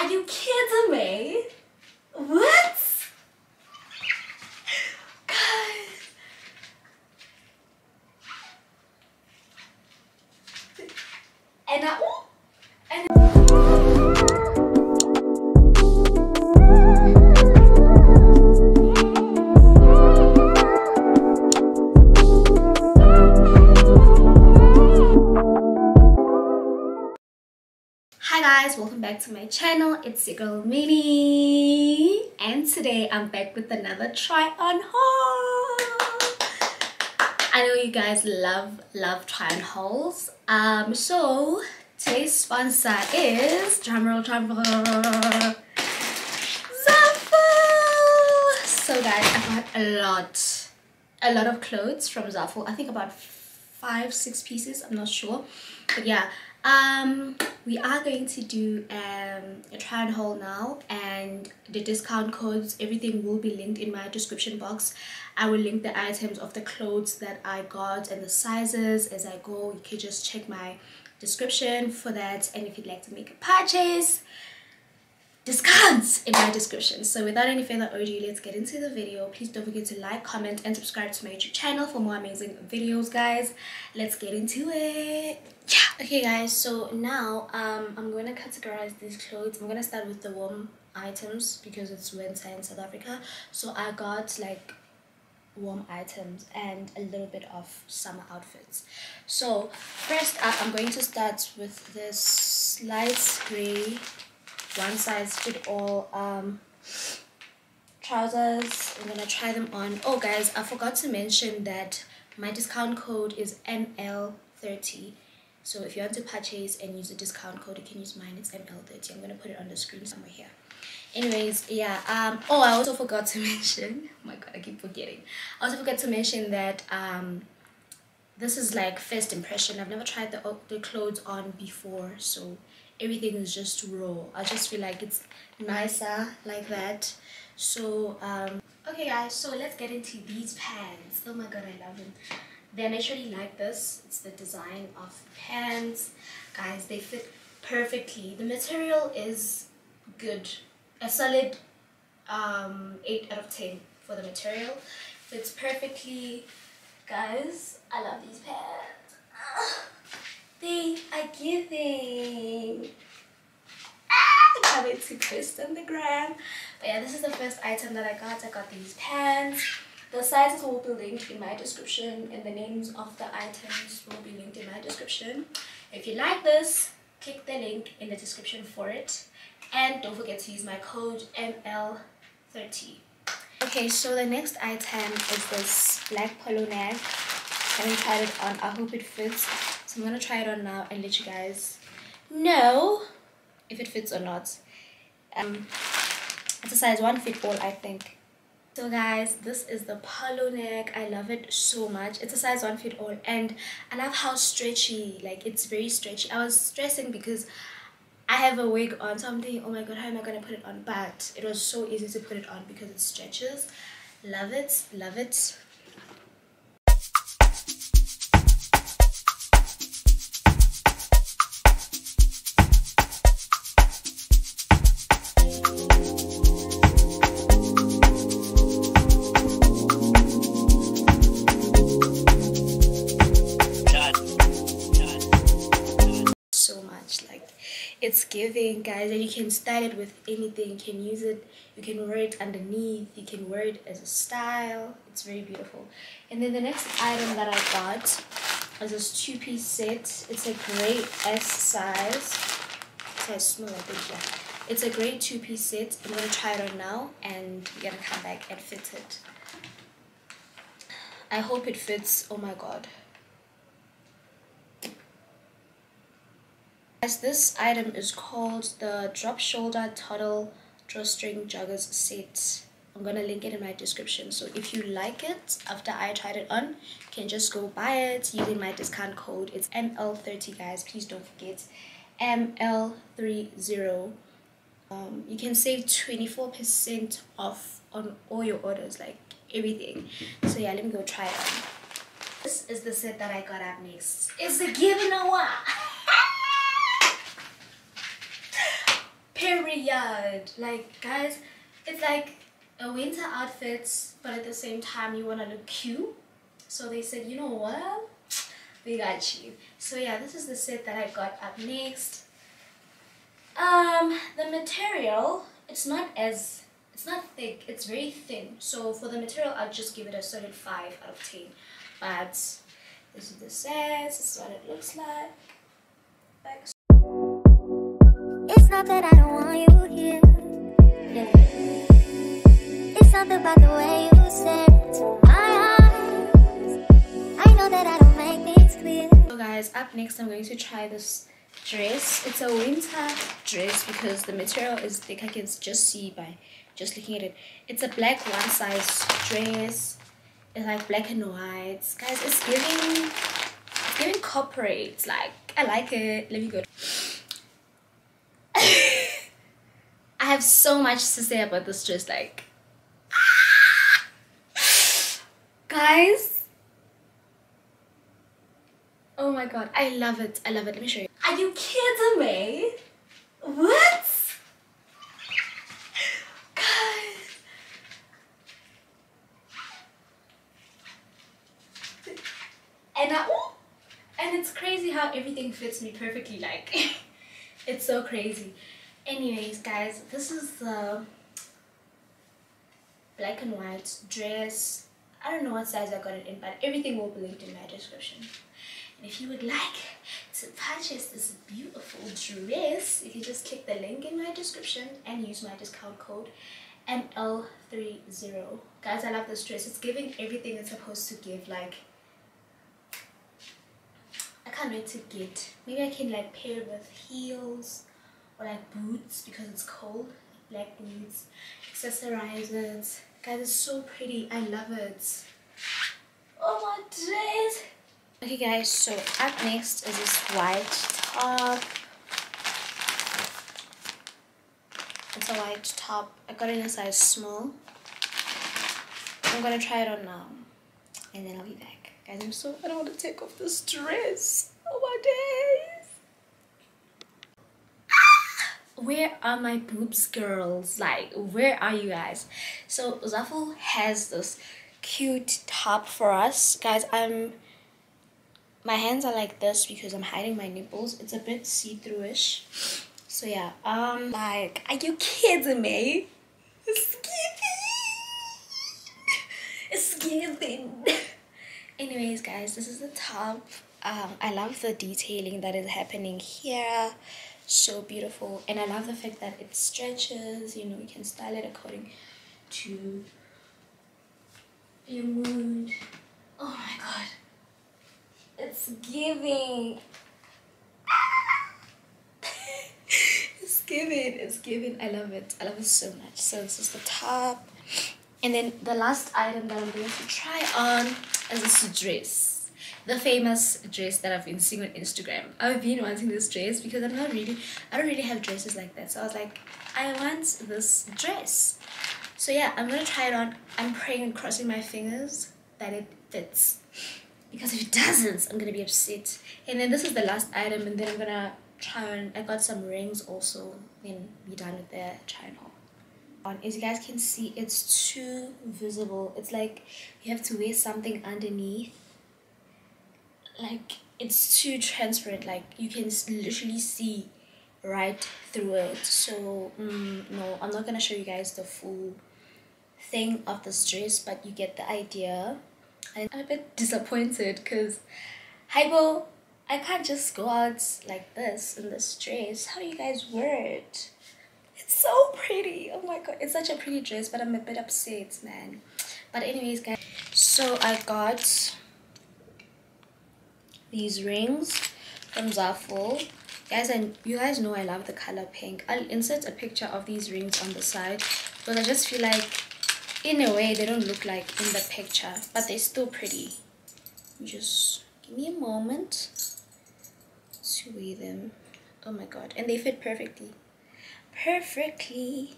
Are you kidding me? What? Welcome back to my channel. It's your girl Minnie, and today I'm back with another try on haul. I know you guys love love try on hauls. Um, so today's sponsor is drumroll drumroll Zaful. So guys, I got a lot, a lot of clothes from Zaful. I think about five, six pieces. I'm not sure, but yeah um we are going to do um a try and haul now and the discount codes everything will be linked in my description box. I will link the items of the clothes that i got and the sizes. As i go you can just check my description for that and if you'd like to make a purchase discounts in my description. So without any further ado let's get into the video. Please don't forget to like comment and subscribe to my youtube channel for more amazing videos guys. Let's get into it okay guys so now um i'm going to categorize these clothes. I'm going to start with the warm items because it's winter in south africa. So i got like warm items and a little bit of summer outfits. So first up i'm going to start with this light gray one size fit all um trousers. I'm gonna try them on. Oh guys i forgot to mention that my discount code is ml30 so if you want to purchase and use the discount code you can use mine it's ml30 i'm gonna put it on the screen somewhere here. Anyways yeah um oh i also forgot to mention oh my god i keep forgetting. I also forgot to mention that um this is like first impression. I've never tried the, the clothes on before so everything is just raw. I just feel like it's nicer like that. So um okay guys so let's get into these pants. Oh my god i love them they're naturally like this. It's the design of pants. Guys they fit perfectly. The material is good. A solid um 8 out of 10 for the material. Fits perfectly. Guys i love these pants. They are giving. Ah, wait to post on the gram. But yeah this is the first item that i got. I got these pants the sizes will be linked in my description and the names of the items will be linked in my description. If you like this click the link in the description for it. And don't forget to use my code ml30 okay so the next item is this black polo neck I haven't tried it on? I hope it fits. So i'm gonna try it on now and let you guys know if it fits or not. Um it's a size one fit all i think so guys this is the polo neck. I love it so much. It's a size one fit all and i love how stretchy like it's very stretchy. I was stressing because i have a wig on so i'm thinking oh my god how am i gonna put it on? But it was so easy to put it on because it stretches. Love it love it much. Like it's giving guys and you can style it with anything. You can use it. You can wear it underneath. You can wear it as a style. It's very beautiful. And then the next item that i got is this two-piece set. It's a great s size. Size small i think yeah. It's a great two-piece set. I'm gonna try it on now and we're gonna come back and fit it. I hope it fits. Oh my god Guys, this item is called the drop shoulder toggle drawstring joggers set. I'm gonna link it in my description. So if you like it after i tried it on you can just go buy it using my discount code. It's ml30 guys. Please don't forget. Ml30 um, you can save 24% off on all your orders like everything. So yeah let me go try it on. This is the set that i got up next. It's a given a away period. Like guys, it's like a winter outfit, but at the same time you wanna look cute. So they said, you know what? We got you. So yeah, this is the set that I got up next. Um, the material, it's not as, it's not thick, it's very thin. So for the material, I'll just give it a solid 5 out of 10. But this is the set, this is what it looks like. like not that I don't want you here. Yeah. It's something about the way you said my eyes. I know that I don't make things clear. So guys, up next I'm going to try this dress. It's a winter dress because the material is thick. I can just see by just looking at it. It's a black one size dress. It's like black and white. Guys, it's giving it's giving corporate. Like I like it. Let me go. I have so much to say about this dress. Like guys Oh my god, I love it. I love it. Let me show you. Are you kidding me? What? Guys. And uh, I, oh, and it's crazy how everything fits me perfectly. Like, it's so crazy. Anyways, guys, this is the black and white dress. I don't know what size I got it in, but everything will be linked in my description. And if you would like to purchase this beautiful dress, If you can just click the link in my description and use my discount code ML30. Guys, I love this dress. It's giving everything it's supposed to give. Like, I can't wait to get. Maybe I can like pair it with heels like boots because it's cold. Black boots, accessorize it. Guys, it's so pretty. I love it. Oh my days. Okay guys, so up next is this white top. It's a white top. I got it in a size small. I'm gonna try it on now. And then I'll be back. Guys, I'm so I don't want to take off this dress. Oh my days. Ah! Where are my boobs girls? Like, where are you guys? So Zaful has this cute top for us. Guys, I'm my hands are like this because I'm hiding my nipples. It's a bit see-through-ish. So yeah, um, like, are you kidding me? It's giving. Anyways, guys, this is the top. Um, I love the detailing that is happening here. So beautiful. And I love the fact that it stretches. You know, you can style it according to your mood. Oh my god. It's giving. it's giving. It's giving. I love it. I love it so much. So this is the top. And then the last item that I'm going to try on is this dress. The famous dress that I've been seeing on Instagram. I've been wanting this dress because I'm not really, I don't really have dresses like that. So I was like, I want this dress. So yeah, I'm to try it on. I'm praying and crossing my fingers that it fits because if it doesn't i'm gonna be upset and then this is the last item and then i'm gonna try on i got some rings also then be done with the try on as you guys can see it's too visible it's like you have to wear something underneath like it's too transparent like you can literally see right through it so mm, no i'm not gonna show you guys the full thing of this dress but you get the idea I'm a bit disappointed because Hybo, I can't just go out like this in this dress. How do you guys wear it? It's so pretty. Oh my god, it's such a pretty dress, but I'm a bit upset, man. But anyways, guys, so I got these rings. From Zaful. Guys, and you guys know I love the color pink. I'll insert a picture of these rings on the side because I just feel like in a way they don't look like in the picture but they're still pretty. Just give me a moment to wear them. Oh my god. And they fit perfectly. Perfectly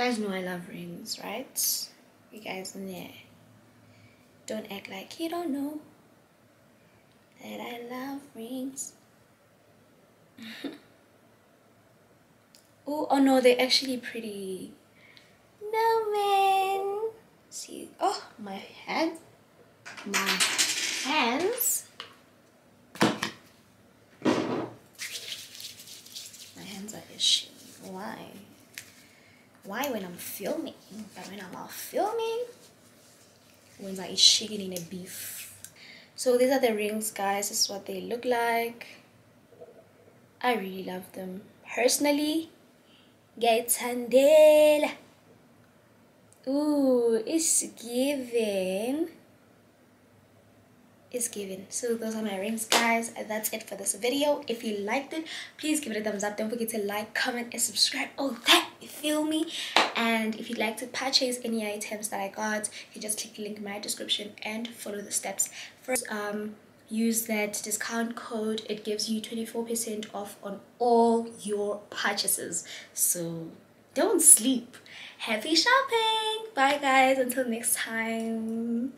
guys know I love rings right You guys know. Don't act like you don't know that I love rings. oh, oh no, they're actually pretty. No man. See, oh, my hand, my hands. My hands are itchy. Why? Why when I'm filming? But when I'm not filming, when I eat chicken in a beef. So these are the rings, guys. This is what they look like. I really love them. Personally, get Gaitandela. Ooh, it's given is given. So those are my rings guys. And that's it for this video. If you liked it please give it a thumbs up. Don't forget to like comment and subscribe. Oh that you feel me? And if you'd like to purchase any items that i got you just click the link in my description and follow the steps. First um use that discount code. It gives you 24 percent off on all your purchases. So don't sleep. Happy shopping. Bye guys. Until next time